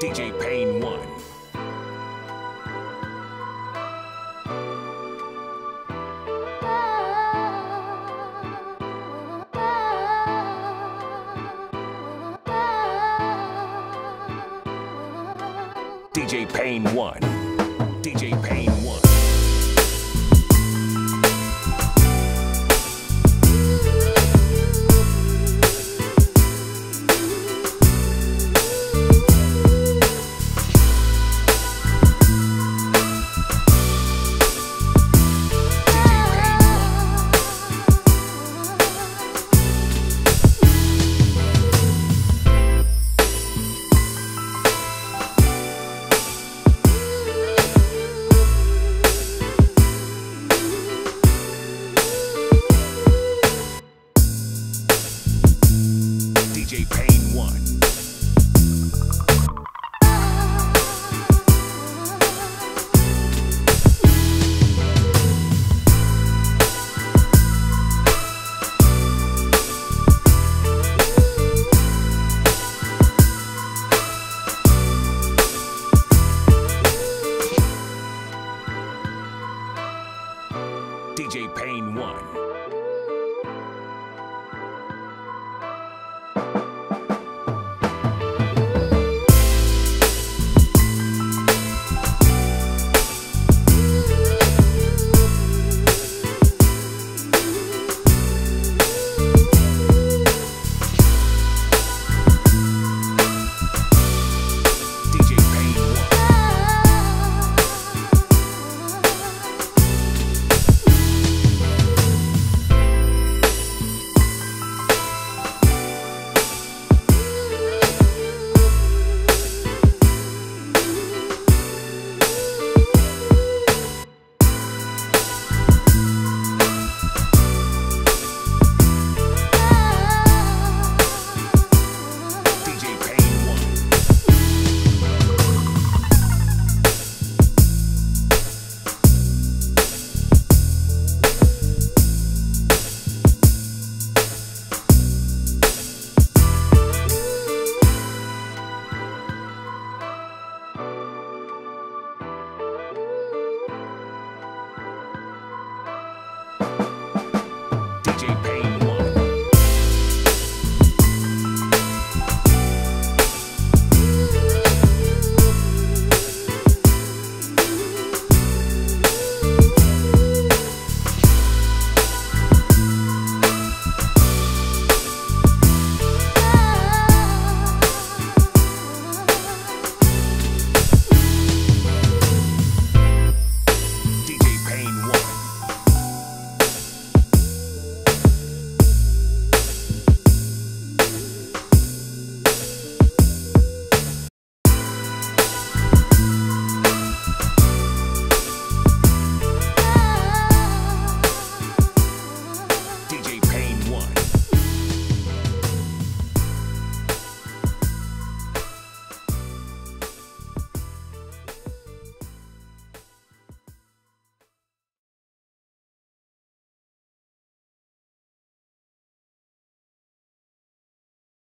DJ Payne 1. DJ Payne 1. DJ Payne DJ Payne one. DJ Payne 1.